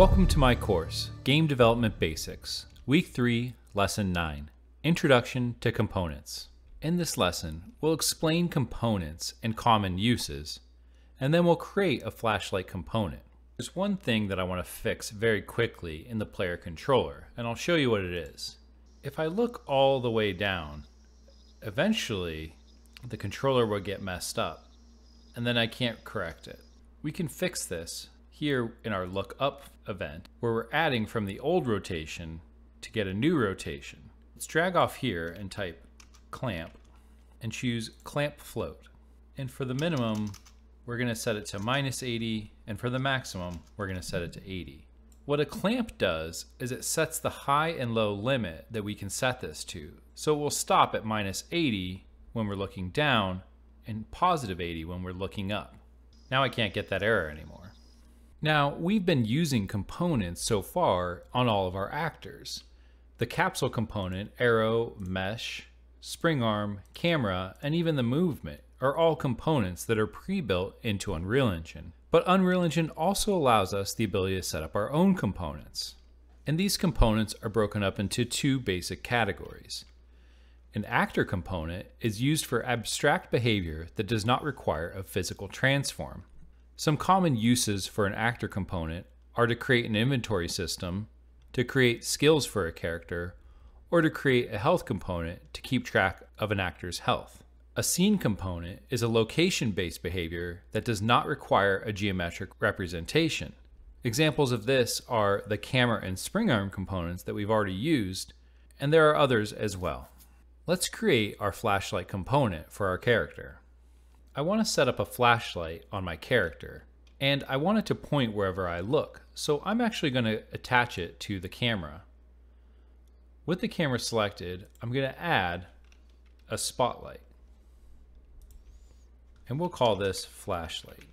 Welcome to my course, Game Development Basics, Week 3, Lesson 9, Introduction to Components. In this lesson, we'll explain components and common uses, and then we'll create a flashlight component. There's one thing that I want to fix very quickly in the player controller, and I'll show you what it is. If I look all the way down, eventually the controller will get messed up, and then I can't correct it. We can fix this here in our look up event, where we're adding from the old rotation to get a new rotation. Let's drag off here and type clamp and choose clamp float. And for the minimum, we're gonna set it to minus 80, and for the maximum, we're gonna set it to 80. What a clamp does is it sets the high and low limit that we can set this to. So it will stop at minus 80 when we're looking down and positive 80 when we're looking up. Now I can't get that error anymore. Now, we've been using components so far on all of our actors. The capsule component, arrow, mesh, spring arm, camera, and even the movement are all components that are pre-built into Unreal Engine. But Unreal Engine also allows us the ability to set up our own components. And these components are broken up into two basic categories. An actor component is used for abstract behavior that does not require a physical transform. Some common uses for an actor component are to create an inventory system, to create skills for a character, or to create a health component to keep track of an actor's health. A scene component is a location-based behavior that does not require a geometric representation. Examples of this are the camera and spring arm components that we've already used, and there are others as well. Let's create our flashlight component for our character. I want to set up a flashlight on my character and I want it to point wherever I look. So I'm actually going to attach it to the camera. With the camera selected, I'm going to add a spotlight. And we'll call this flashlight.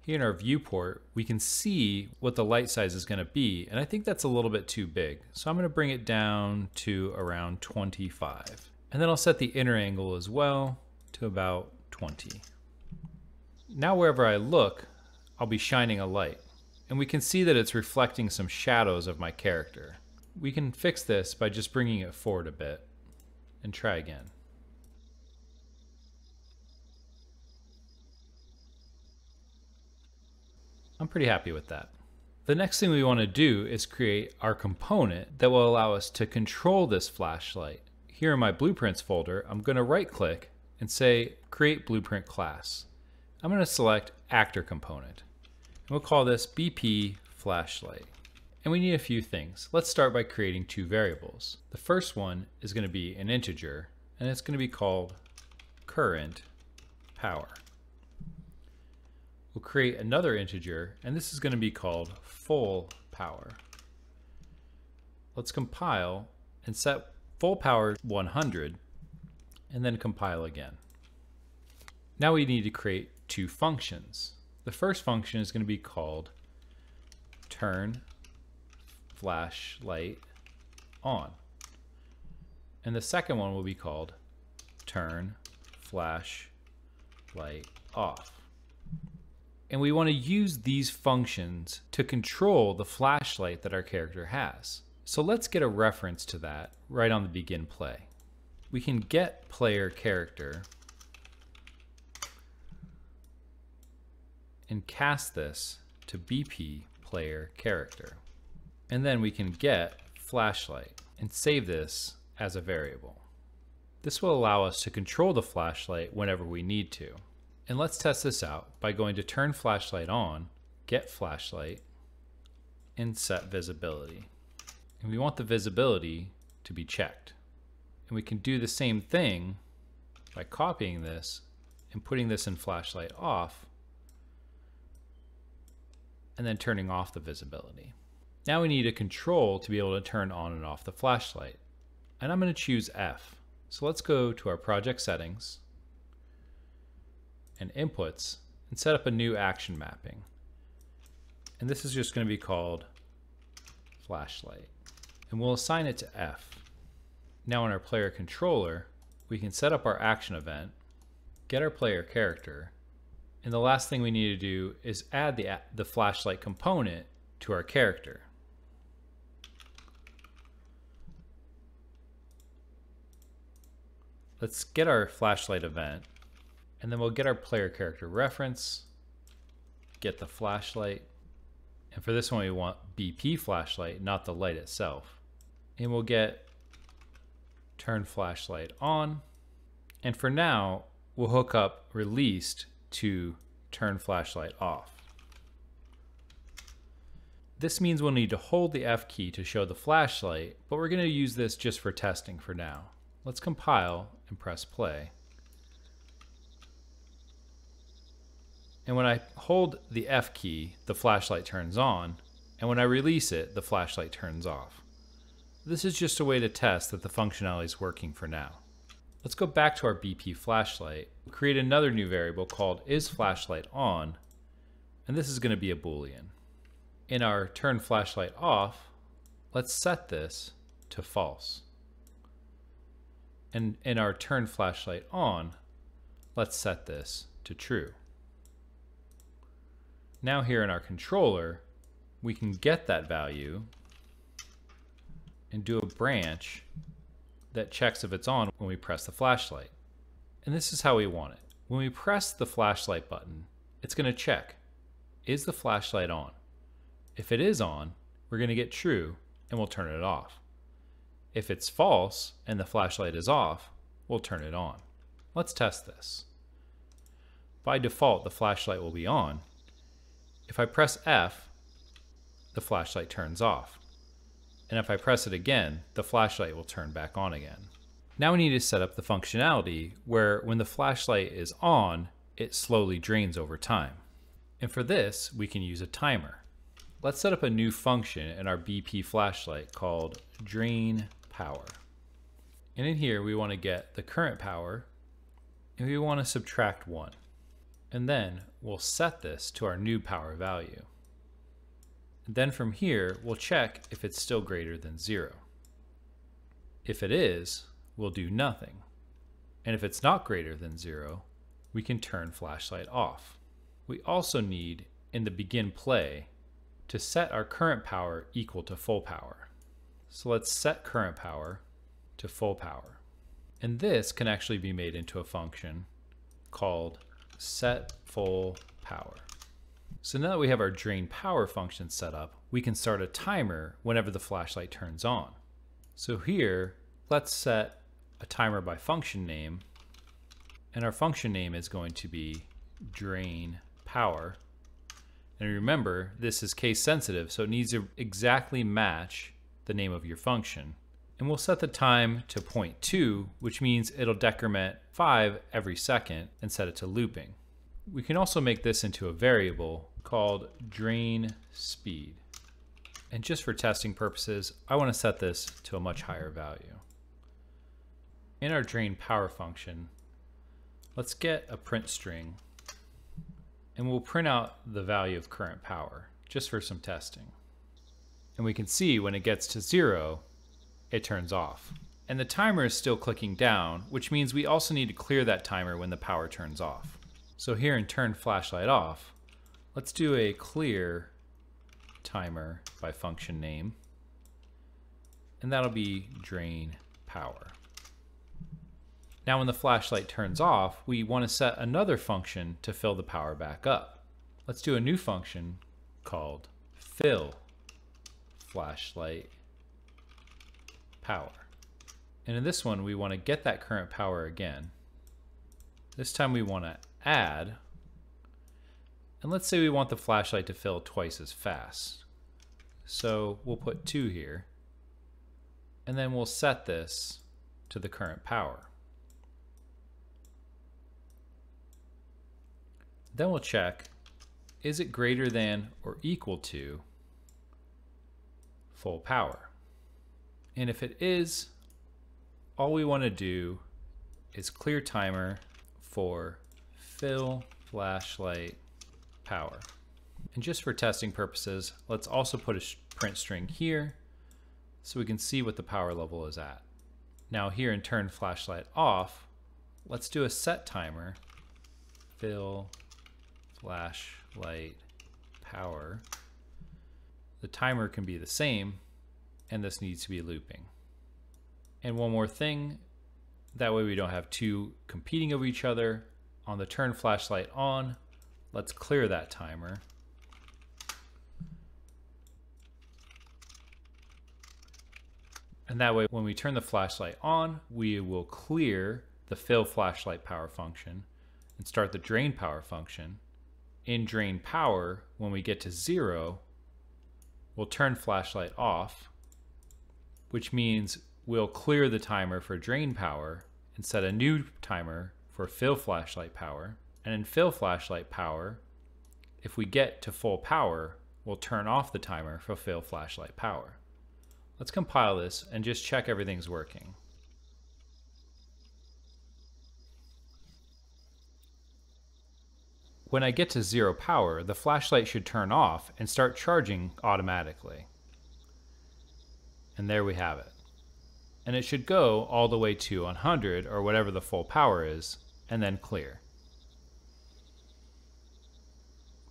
Here in our viewport, we can see what the light size is going to be, and I think that's a little bit too big. So I'm going to bring it down to around 25. And then I'll set the inner angle as well to about 20. Now wherever I look, I'll be shining a light. And we can see that it's reflecting some shadows of my character. We can fix this by just bringing it forward a bit and try again. I'm pretty happy with that. The next thing we want to do is create our component that will allow us to control this flashlight. Here in my blueprints folder, I'm going to right click and say create blueprint class. I'm going to select actor component. And we'll call this BP flashlight. And we need a few things. Let's start by creating two variables. The first one is going to be an integer, and it's going to be called current power. We'll create another integer, and this is going to be called full power. Let's compile and set full power 100, and then compile again. Now we need to create two functions. The first function is going to be called turn flashlight on. And the second one will be called turn flashlight off. And we want to use these functions to control the flashlight that our character has. So let's get a reference to that right on the begin play. We can get player character and cast this to BP player character. And then we can get flashlight and save this as a variable. This will allow us to control the flashlight whenever we need to. And let's test this out by going to turn flashlight on, get flashlight, and set visibility. And we want the visibility to be checked. And we can do the same thing by copying this and putting this in flashlight off and then turning off the visibility. Now we need a control to be able to turn on and off the flashlight. And I'm going to choose F. So let's go to our project settings and inputs and set up a new action mapping. And this is just going to be called flashlight. And we'll assign it to F. Now in our player controller, we can set up our action event, get our player character, and the last thing we need to do is add the, the flashlight component to our character. Let's get our flashlight event and then we'll get our player character reference, get the flashlight. And for this one, we want BP flashlight, not the light itself. And we'll get turn flashlight on. And for now, we'll hook up released to turn flashlight off. This means we'll need to hold the F key to show the flashlight, but we're going to use this just for testing for now. Let's compile and press play. And when I hold the F key, the flashlight turns on, and when I release it, the flashlight turns off. This is just a way to test that the functionality is working for now. Let's go back to our BP flashlight, create another new variable called isFlashlightOn, and this is going to be a boolean. In our turn flashlight off, let's set this to false. And in our turn flashlight on, let's set this to true. Now here in our controller, we can get that value and do a branch that checks if it's on when we press the flashlight. And this is how we want it. When we press the flashlight button, it's going to check, is the flashlight on? If it is on, we're going to get true and we'll turn it off. If it's false and the flashlight is off, we'll turn it on. Let's test this. By default, the flashlight will be on. If I press F, the flashlight turns off and if I press it again, the flashlight will turn back on again. Now we need to set up the functionality where when the flashlight is on, it slowly drains over time. And for this, we can use a timer. Let's set up a new function in our BP flashlight called drain power. And in here, we want to get the current power and we want to subtract one. And then we'll set this to our new power value. Then from here, we'll check if it's still greater than zero. If it is, we'll do nothing. And if it's not greater than zero, we can turn flashlight off. We also need, in the begin play, to set our current power equal to full power. So let's set current power to full power. And this can actually be made into a function called set full power. So now that we have our drain power function set up, we can start a timer whenever the flashlight turns on. So here, let's set a timer by function name, and our function name is going to be drain power. And remember, this is case sensitive, so it needs to exactly match the name of your function. And we'll set the time to 0.2, which means it'll decrement 5 every second and set it to looping. We can also make this into a variable called drain speed. And just for testing purposes, I want to set this to a much higher value. In our drain power function, let's get a print string and we'll print out the value of current power just for some testing. And we can see when it gets to zero, it turns off. And the timer is still clicking down, which means we also need to clear that timer when the power turns off. So here in turn flashlight off, Let's do a clear timer by function name. And that'll be drain power. Now when the flashlight turns off, we want to set another function to fill the power back up. Let's do a new function called fill flashlight power. And in this one, we want to get that current power again. This time we want to add and let's say we want the flashlight to fill twice as fast. So we'll put 2 here. And then we'll set this to the current power. Then we'll check, is it greater than or equal to full power? And if it is, all we want to do is clear timer for fill flashlight power. And just for testing purposes, let's also put a print string here so we can see what the power level is at. Now here in turn flashlight off, let's do a set timer, fill flashlight power. The timer can be the same and this needs to be looping. And one more thing, That way we don't have two competing over each other. On the turn flashlight on, let's clear that timer. And that way when we turn the flashlight on, we will clear the fill flashlight power function and start the drain power function. In drain power, when we get to zero, we'll turn flashlight off, which means we'll clear the timer for drain power and set a new timer for fill flashlight power. And in fill flashlight power, if we get to full power, we'll turn off the timer for fill flashlight power. Let's compile this and just check everything's working. When I get to zero power, the flashlight should turn off and start charging automatically. And there we have it. And it should go all the way to 100 or whatever the full power is, and then clear.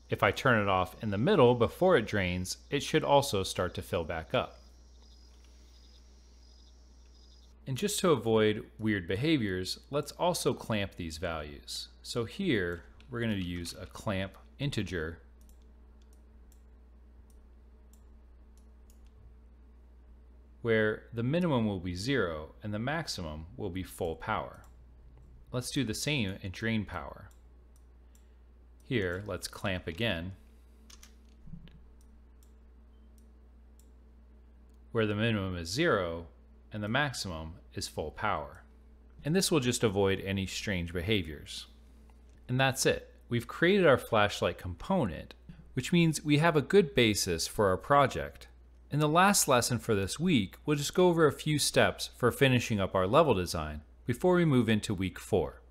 If I turn it off in the middle before it drains, it should also start to fill back up. And just to avoid weird behaviors, let's also clamp these values. So here, we're going to use a clamp integer where the minimum will be zero and the maximum will be full power. Let's do the same in drain power. Here, let's clamp again, where the minimum is zero and the maximum is full power. And this will just avoid any strange behaviors. And that's it. We've created our flashlight component, which means we have a good basis for our project. In the last lesson for this week, we'll just go over a few steps for finishing up our level design before we move into week 4.